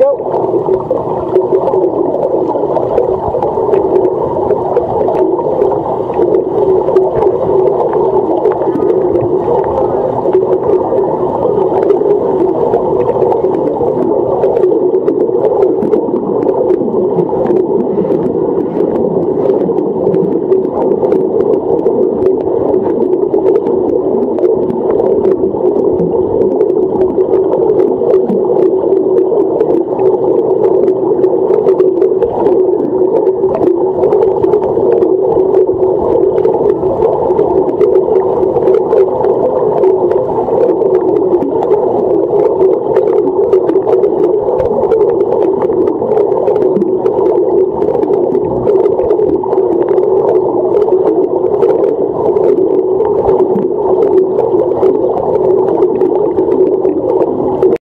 go.